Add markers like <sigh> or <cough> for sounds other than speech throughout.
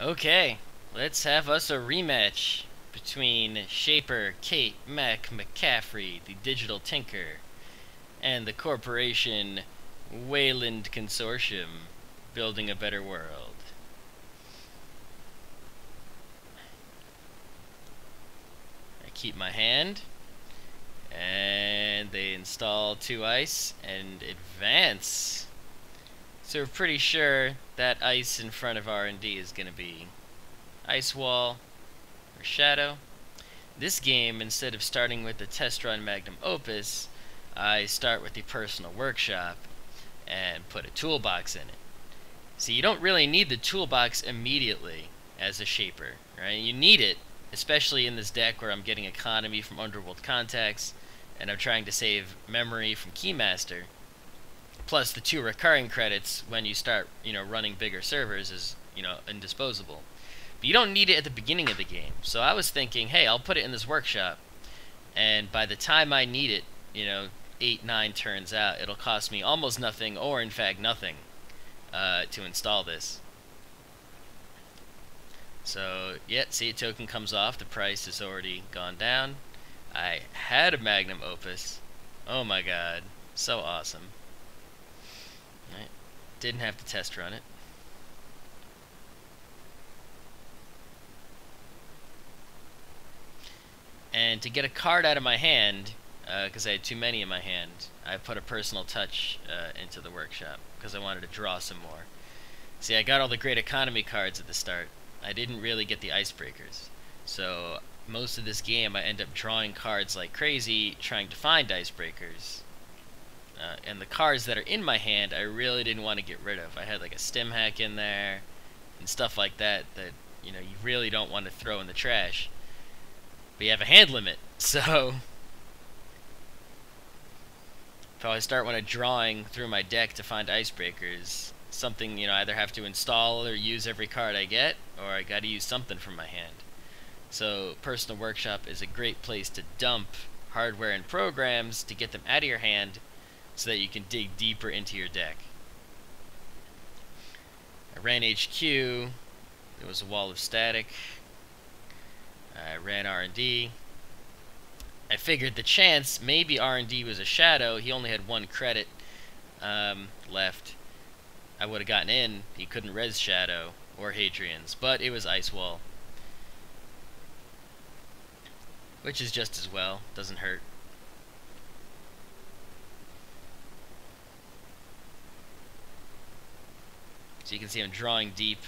Okay, let's have us a rematch between Shaper Kate Mac McCaffrey, the digital tinker, and the corporation Weyland Consortium, building a better world. I keep my hand, and they install two ice and advance. So we're pretty sure that ice in front of R&D is going to be ice wall or shadow. This game, instead of starting with the test run magnum opus, I start with the personal workshop and put a toolbox in it. See, you don't really need the toolbox immediately as a shaper, right? You need it, especially in this deck where I'm getting economy from Underworld Contacts and I'm trying to save memory from Keymaster. Plus the two recurring credits when you start, you know, running bigger servers is, you know, indisposable. But you don't need it at the beginning of the game. So I was thinking, hey, I'll put it in this workshop. And by the time I need it, you know, eight, nine turns out, it'll cost me almost nothing, or in fact nothing, uh, to install this. So, yeah, see, a token comes off, the price has already gone down. I had a Magnum Opus. Oh my god, so awesome. Didn't have to test run it. And to get a card out of my hand, because uh, I had too many in my hand, I put a personal touch uh, into the workshop because I wanted to draw some more. See, I got all the great economy cards at the start. I didn't really get the icebreakers. So most of this game I end up drawing cards like crazy trying to find icebreakers. Uh, and the cards that are in my hand I really didn't want to get rid of. I had like a stim hack in there and stuff like that that you know you really don't want to throw in the trash. But you have a hand limit, <laughs> so if I start when I'm drawing through my deck to find icebreakers, something you know I either have to install or use every card I get, or I got to use something from my hand. So Personal Workshop is a great place to dump hardware and programs to get them out of your hand so that you can dig deeper into your deck. I ran HQ, there was a wall of static, I ran R&D, I figured the chance maybe R&D was a shadow, he only had one credit um, left, I would have gotten in, he couldn't res shadow or Hadrian's, but it was Ice Wall. Which is just as well, doesn't hurt. So you can see I'm drawing deep.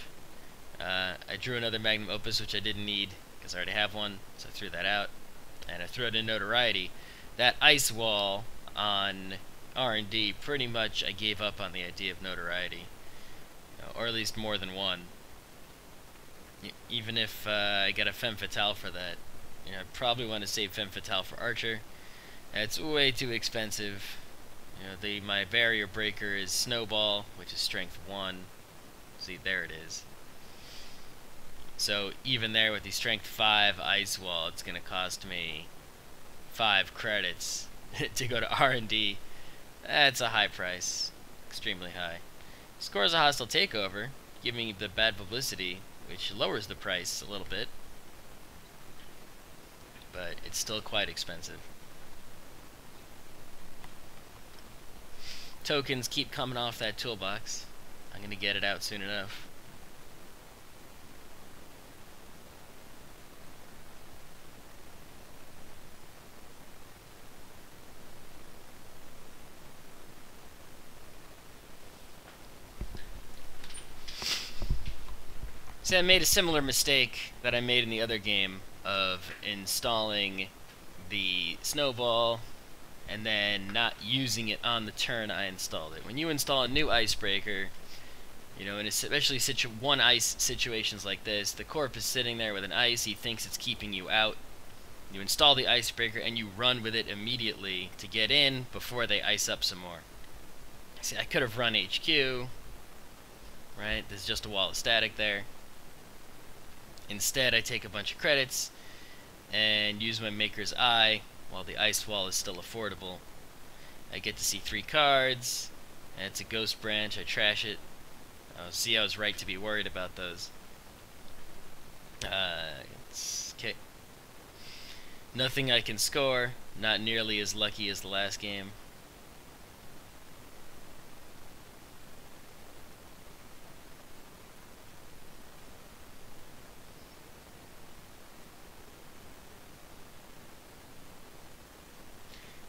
Uh, I drew another Magnum Opus, which I didn't need, because I already have one, so I threw that out. And I threw it in Notoriety. That ice wall on R&D, pretty much I gave up on the idea of Notoriety. or at least more than one. even if uh, I get a Femme Fatale for that, you know, I probably want to save Femme Fatale for Archer. It's way too expensive. You know, the my barrier breaker is Snowball, which is strength 1. See, there it is. So even there with the strength 5 ice wall, it's going to cost me 5 credits <laughs> to go to R&D. That's a high price. Extremely high. Scores a hostile takeover, giving the bad publicity, which lowers the price a little bit but it's still quite expensive. Tokens keep coming off that toolbox. I'm to get it out soon enough. See, I made a similar mistake that I made in the other game of installing the snowball and then not using it on the turn I installed it. When you install a new icebreaker, you know, and especially situ one ice situations like this, the corp is sitting there with an ice, he thinks it's keeping you out. You install the icebreaker and you run with it immediately to get in before they ice up some more. See, I could have run HQ, right? There's just a wall of static there. Instead, I take a bunch of credits and use my Maker's Eye while the Ice Wall is still affordable. I get to see three cards, and it's a Ghost Branch. I trash it. See, I was right to be worried about those. Uh, okay. Nothing I can score. Not nearly as lucky as the last game.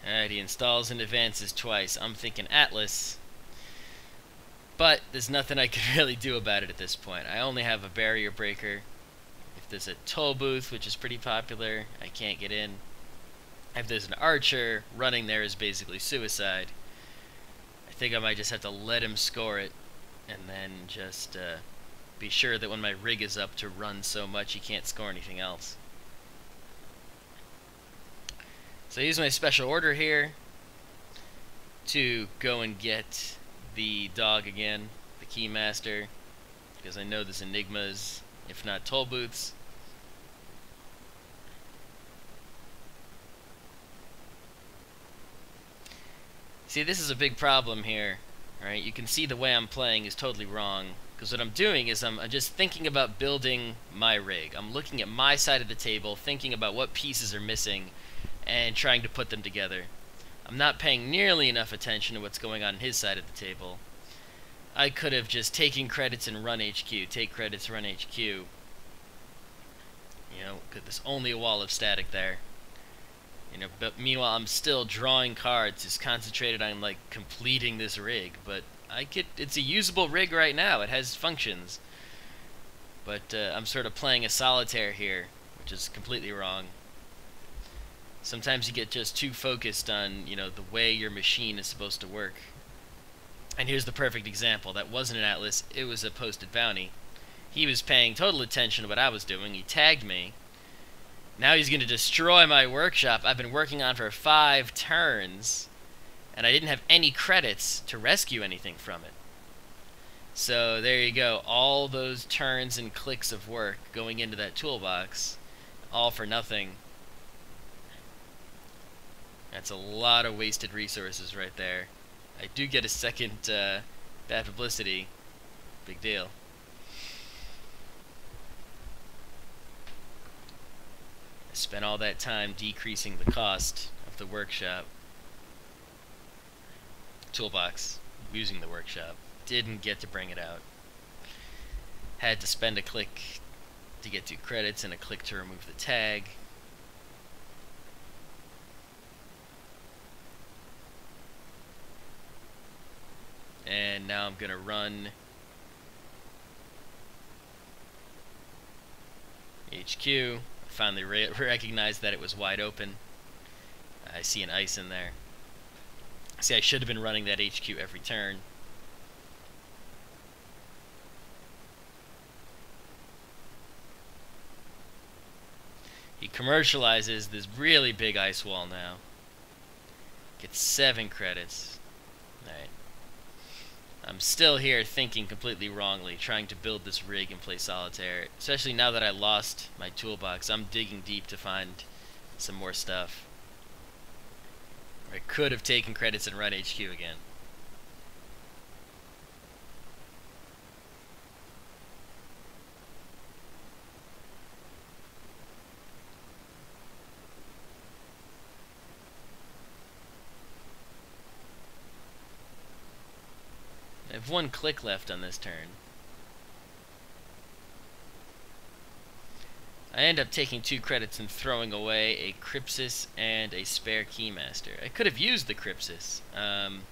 Alright, he installs and advances twice. I'm thinking Atlas. But there's nothing I can <laughs> really do about it at this point. I only have a barrier breaker. If there's a toll booth, which is pretty popular, I can't get in. If there's an archer, running there is basically suicide. I think I might just have to let him score it and then just uh, be sure that when my rig is up to run so much he can't score anything else. So I use my special order here to go and get the dog again, the keymaster, because I know there's enigmas, if not toll booths. See, this is a big problem here, right? You can see the way I'm playing is totally wrong, because what I'm doing is I'm, I'm just thinking about building my rig. I'm looking at my side of the table, thinking about what pieces are missing, and trying to put them together. I'm not paying nearly enough attention to what's going on, on his side of the table. I could have just taken credits and run HQ, take credits, run HQ. You know, there's only a wall of static there. You know, but meanwhile I'm still drawing cards, just concentrated on like completing this rig. But I get it's a usable rig right now. It has functions. But uh, I'm sort of playing a solitaire here, which is completely wrong. Sometimes you get just too focused on, you know, the way your machine is supposed to work. And here's the perfect example. That wasn't an Atlas, it was a posted bounty. He was paying total attention to what I was doing. He tagged me. Now he's going to destroy my workshop I've been working on for five turns. And I didn't have any credits to rescue anything from it. So there you go. All those turns and clicks of work going into that toolbox. All for nothing. That's a lot of wasted resources right there. I do get a second uh, bad publicity. Big deal. I spent all that time decreasing the cost of the workshop. Toolbox. Using the workshop. Didn't get to bring it out. Had to spend a click to get two credits and a click to remove the tag. And now I'm gonna run HQ finally re <laughs> recognized that it was wide open. I see an ice in there. See I should have been running that HQ every turn. He commercializes this really big ice wall now. Gets seven credits. Alright I'm still here thinking completely wrongly, trying to build this rig and play solitaire. Especially now that I lost my toolbox, I'm digging deep to find some more stuff. I could have taken credits and run HQ again. I have one click left on this turn. I end up taking two credits and throwing away a Crypsis and a spare Keymaster. I could have used the Crypsis. Um,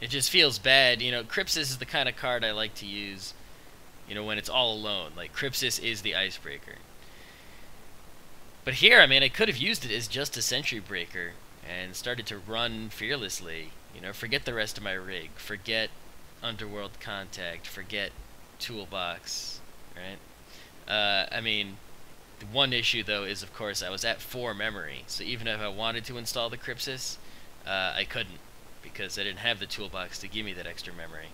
it just feels bad. You know, Crypsis is the kind of card I like to use, you know, when it's all alone. Like, Crypsis is the icebreaker. But here, I mean, I could have used it as just a Sentry Breaker and started to run fearlessly. You know, forget the rest of my rig. Forget Underworld Contact. Forget Toolbox. Right? Uh, I mean, the one issue though is, of course, I was at four memory. So even if I wanted to install the Crypsis, uh, I couldn't because I didn't have the toolbox to give me that extra memory.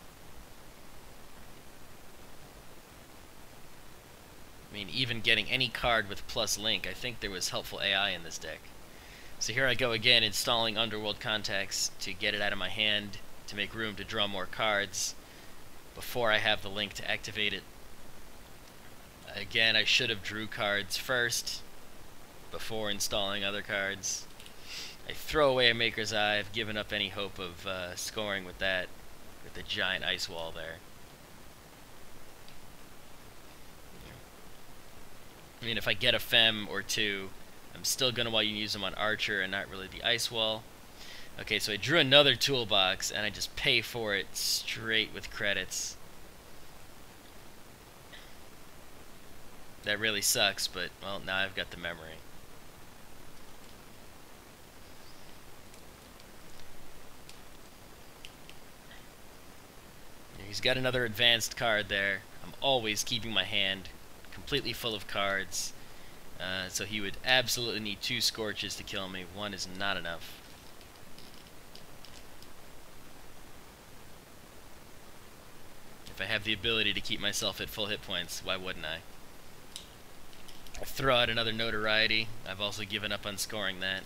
I mean, even getting any card with plus link, I think there was helpful AI in this deck. So here I go again installing Underworld Contacts to get it out of my hand to make room to draw more cards before I have the link to activate it. Again, I should have drew cards first before installing other cards. I throw away a Maker's Eye. I've given up any hope of uh, scoring with that, with the giant ice wall there. I mean, if I get a Fem or two, I'm still going to want to use them on Archer and not really the ice wall. Okay, so I drew another toolbox, and I just pay for it straight with credits. That really sucks, but, well, now I've got the memory. He's got another advanced card there. I'm always keeping my hand completely full of cards. Uh, so he would absolutely need two Scorches to kill me. One is not enough. If I have the ability to keep myself at full hit points, why wouldn't I? I throw out another notoriety. I've also given up on scoring that.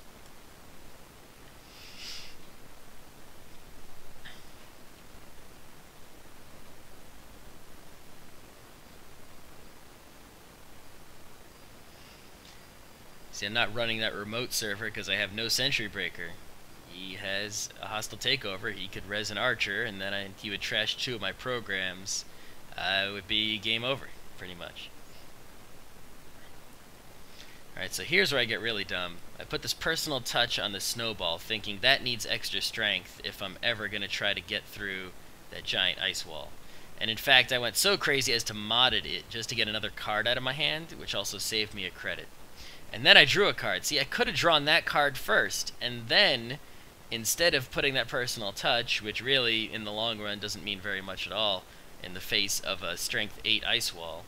See, I'm not running that remote server because I have no Sentry Breaker. He has a hostile takeover. He could res an archer, and then I, he would trash two of my programs. Uh, it would be game over, pretty much. Alright, so here's where I get really dumb. I put this personal touch on the snowball, thinking that needs extra strength if I'm ever going to try to get through that giant ice wall. And in fact, I went so crazy as to modded it just to get another card out of my hand, which also saved me a credit. And then I drew a card. See, I could have drawn that card first, and then, instead of putting that personal touch, which really, in the long run, doesn't mean very much at all, in the face of a Strength 8 Ice Wall,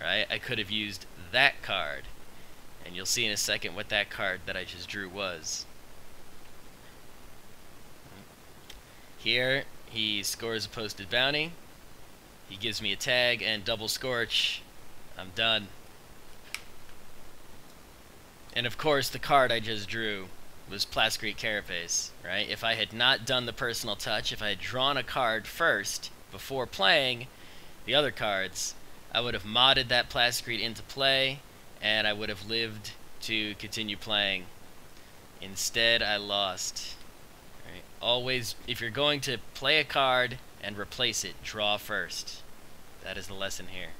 right, I could have used that card. And you'll see in a second what that card that I just drew was. Here, he scores a posted bounty. He gives me a tag and double scorch. I'm done. And of course, the card I just drew was Plascrete Carapace, right? If I had not done the personal touch, if I had drawn a card first before playing the other cards, I would have modded that Plascrete into play, and I would have lived to continue playing. Instead, I lost. Right? Always, if you're going to play a card and replace it, draw first. That is the lesson here.